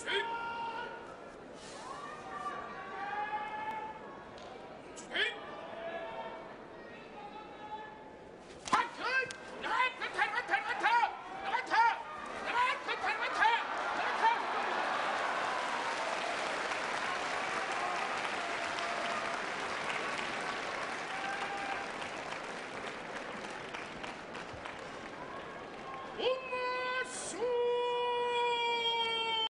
Steve.